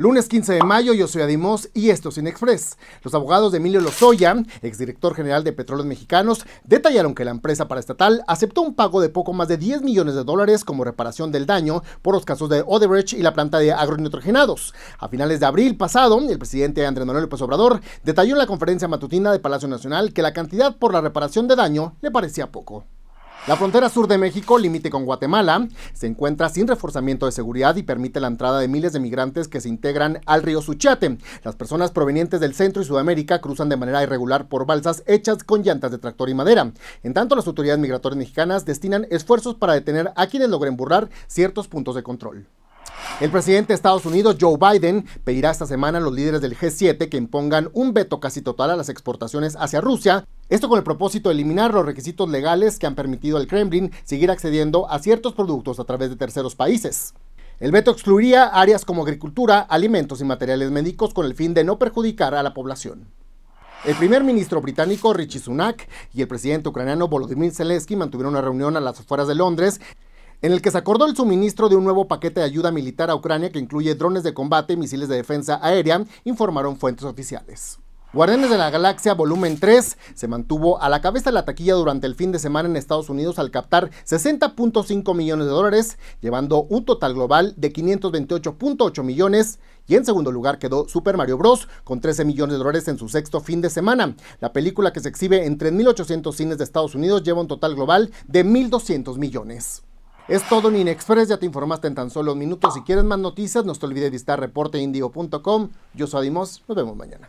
Lunes 15 de mayo, yo soy Adimos y esto es Inexpress. Los abogados de Emilio Lozoya, exdirector general de Petróleos Mexicanos, detallaron que la empresa paraestatal aceptó un pago de poco más de 10 millones de dólares como reparación del daño por los casos de Odebrecht y la planta de agronitrogenados. A finales de abril pasado, el presidente Andrés Manuel López Obrador detalló en la conferencia matutina de Palacio Nacional que la cantidad por la reparación de daño le parecía poco. La frontera sur de México, límite con Guatemala, se encuentra sin reforzamiento de seguridad y permite la entrada de miles de migrantes que se integran al río Suchiate. Las personas provenientes del centro y Sudamérica cruzan de manera irregular por balsas hechas con llantas de tractor y madera. En tanto, las autoridades migratorias mexicanas destinan esfuerzos para detener a quienes logren burlar ciertos puntos de control. El presidente de Estados Unidos, Joe Biden, pedirá esta semana a los líderes del G7 que impongan un veto casi total a las exportaciones hacia Rusia, esto con el propósito de eliminar los requisitos legales que han permitido al Kremlin seguir accediendo a ciertos productos a través de terceros países. El veto excluiría áreas como agricultura, alimentos y materiales médicos con el fin de no perjudicar a la población. El primer ministro británico Richie Sunak y el presidente ucraniano Volodymyr Zelensky mantuvieron una reunión a las afueras de Londres en el que se acordó el suministro de un nuevo paquete de ayuda militar a Ucrania que incluye drones de combate y misiles de defensa aérea, informaron fuentes oficiales. Guardianes de la Galaxia Volumen 3 se mantuvo a la cabeza de la taquilla durante el fin de semana en Estados Unidos al captar 60.5 millones de dólares, llevando un total global de 528.8 millones. Y en segundo lugar quedó Super Mario Bros. con 13 millones de dólares en su sexto fin de semana. La película que se exhibe en 3.800 cines de Estados Unidos lleva un total global de 1.200 millones. Es todo en Inexpress, ya te informaste en tan solo minutos. Si quieres más noticias, no te olvides de visitar reporteindigo.com. Yo soy Adimos, nos vemos mañana.